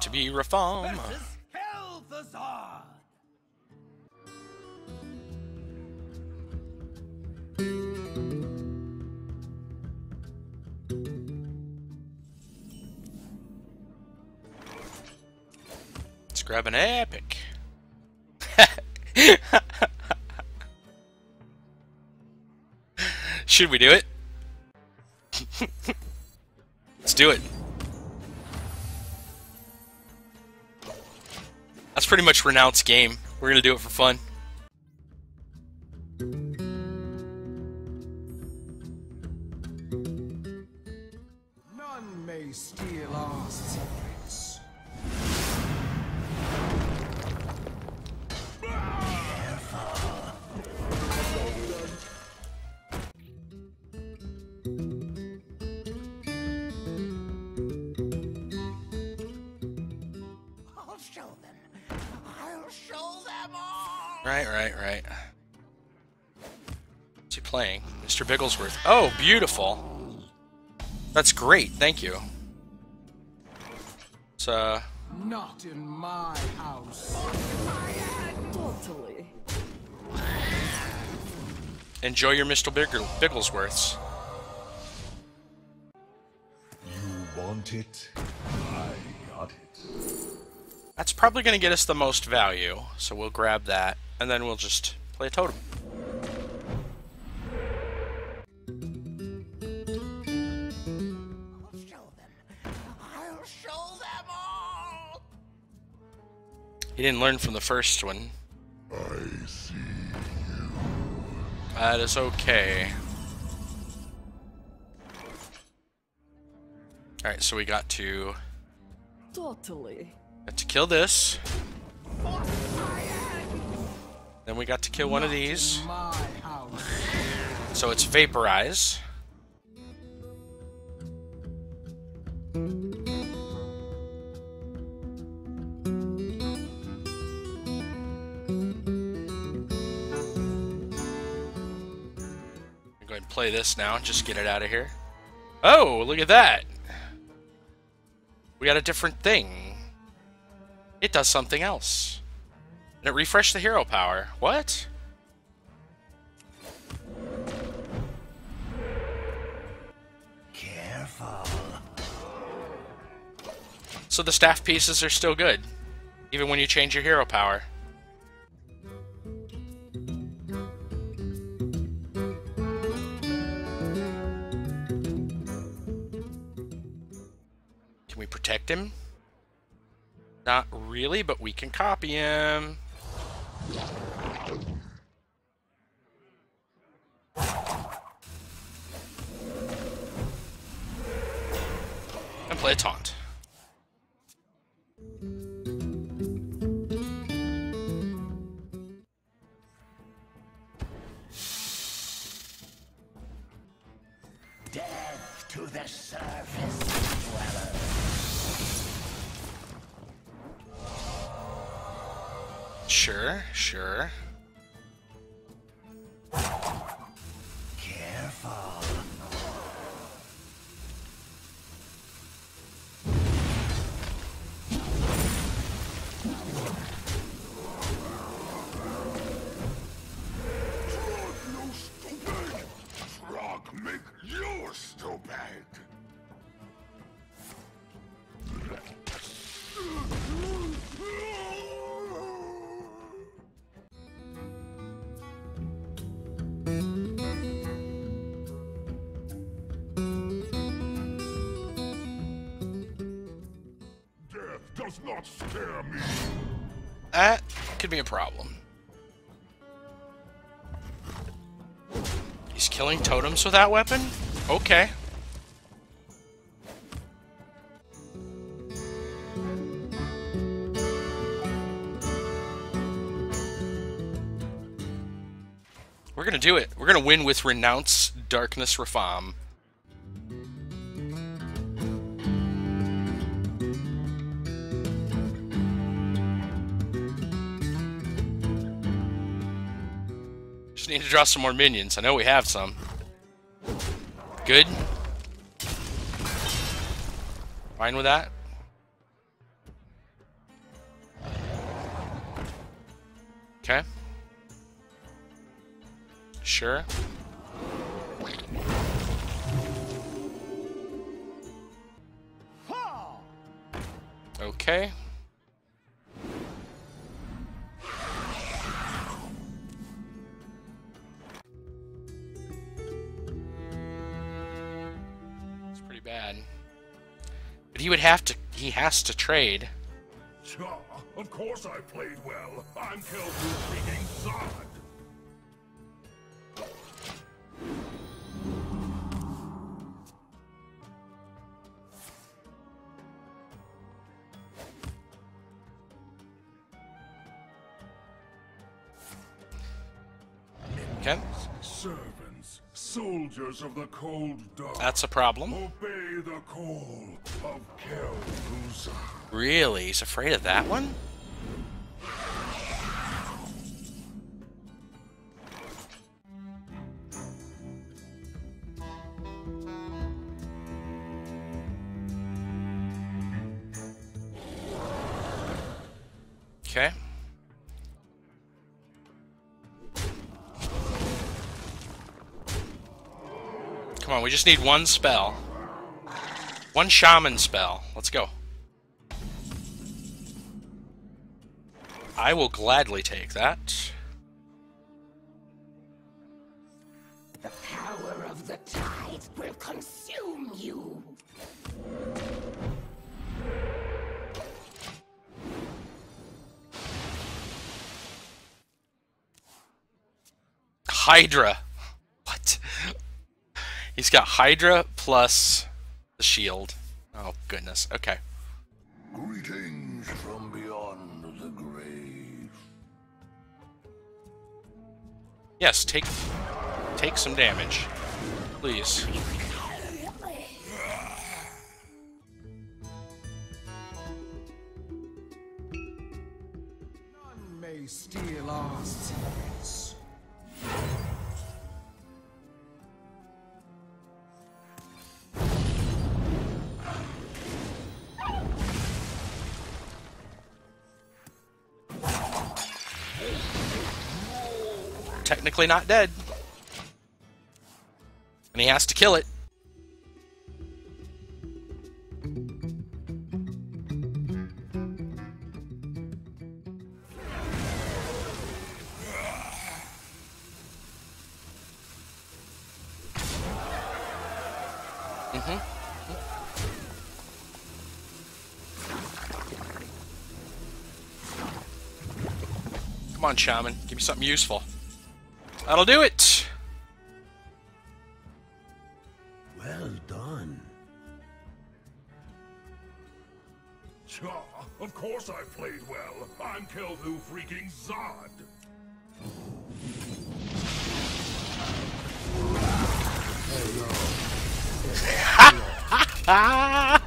to be Kel'Thuzad. Let's grab an epic. Should we do it? Let's do it. That's pretty much Renounce game. We're gonna do it for fun. None may steal our Right, right, right. What's he playing? Mr. Bigglesworth. Oh, beautiful. That's great, thank you. It's, uh, Not in my house. Totally. enjoy your Mr. Biggle- Bigglesworths. You want it? I got it. That's probably going to get us the most value, so we'll grab that, and then we'll just play a totem. I'll show them. I'll show them all. He didn't learn from the first one. I see. you. That is okay. Alright, so we got to Totally. Got to kill this. Then we got to kill one of these. So it's vaporize. I'm going to play this now. Just get it out of here. Oh, look at that. We got a different thing. It does something else. And it refreshed the hero power. What? Careful. So the staff pieces are still good, even when you change your hero power. Can we protect him? Not really, but we can copy him. And play a taunt. Sure, sure. Careful. Does not scare me. That could be a problem. He's killing totems with that weapon? Okay. We're gonna do it. We're gonna win with Renounce Darkness Rafaam. Just need to draw some more minions. I know we have some. Good. Fine with that. Okay. Sure. Okay. He would have to he has to trade. Of course I played well. I'm Kel'Thu freaking Zod. Okay. Servants, soldiers of the cold dark. That's a problem. Obey the call of Kel'Thuzad. Really? He's afraid of that one? Okay. Come on, we just need one spell. One shaman spell. Let's go. I will gladly take that. The power of the tides will consume you. Hydra. What? He's got Hydra plus the shield. Oh, goodness. Okay. Greetings from beyond the grave. Yes, take take some damage. Please. None may steal our secrets. Technically not dead. And he has to kill it. Mm-hmm. Come on, Shaman. Give me something useful. That'll do it. Well done. Cha, of course I played well. I'm Kel'Thu freaking Zod.